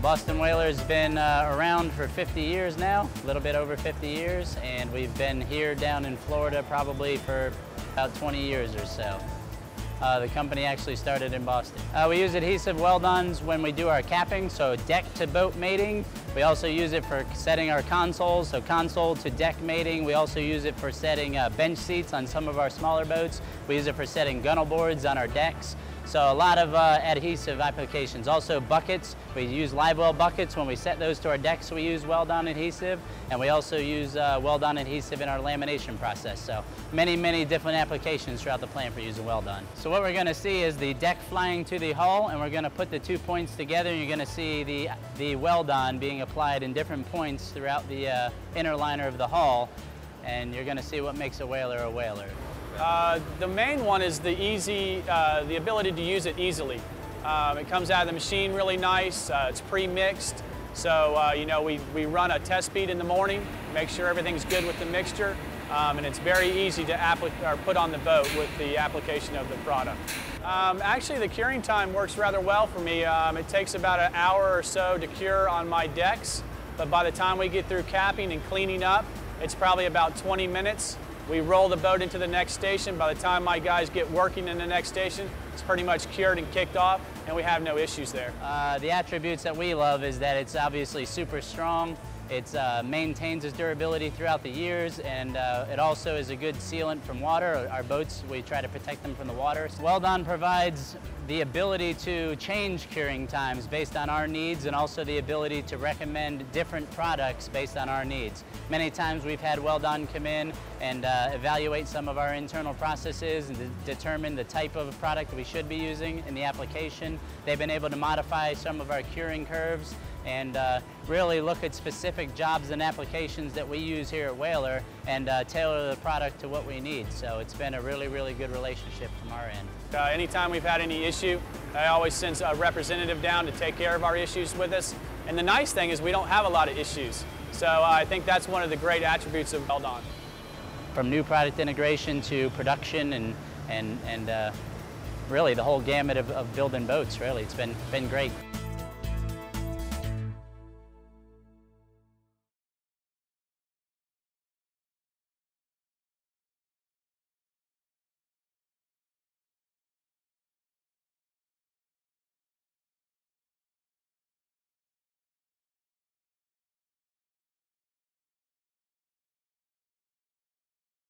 Boston Whaler's been uh, around for 50 years now, a little bit over 50 years, and we've been here down in Florida probably for about 20 years or so. Uh, the company actually started in Boston. Uh, we use adhesive weld-ons when we do our capping, so deck to boat mating. We also use it for setting our consoles, so console to deck mating. We also use it for setting uh, bench seats on some of our smaller boats. We use it for setting gunnel boards on our decks. So a lot of uh, adhesive applications. Also buckets, we use live well buckets. When we set those to our decks, we use weld-on adhesive, and we also use uh, weld-on adhesive in our lamination process. So many, many different applications throughout the plant for using weld-on. So what we're gonna see is the deck flying to the hull, and we're gonna put the two points together, and you're gonna see the, the weld-on being applied in different points throughout the uh, inner liner of the hull, and you're gonna see what makes a whaler a whaler. Uh, the main one is the easy, uh, the ability to use it easily. Um, it comes out of the machine really nice. Uh, it's pre-mixed. So, uh, you know, we, we run a test bead in the morning, make sure everything's good with the mixture, um, and it's very easy to or put on the boat with the application of the product. Um, actually, the curing time works rather well for me. Um, it takes about an hour or so to cure on my decks, but by the time we get through capping and cleaning up, it's probably about 20 minutes. We roll the boat into the next station. By the time my guys get working in the next station, it's pretty much cured and kicked off, and we have no issues there. Uh, the attributes that we love is that it's obviously super strong. It uh, maintains its durability throughout the years and uh, it also is a good sealant from water. Our boats, we try to protect them from the water. Weld-On provides the ability to change curing times based on our needs and also the ability to recommend different products based on our needs. Many times we've had Weld-On come in and uh, evaluate some of our internal processes and determine the type of product we should be using in the application. They've been able to modify some of our curing curves and uh, really look at specific jobs and applications that we use here at Whaler and uh, tailor the product to what we need. So it's been a really, really good relationship from our end. Uh, anytime we've had any issue, I always send a representative down to take care of our issues with us. And the nice thing is we don't have a lot of issues. So uh, I think that's one of the great attributes of Weld-On. From new product integration to production and, and, and uh, really the whole gamut of, of building boats, really. It's been, been great.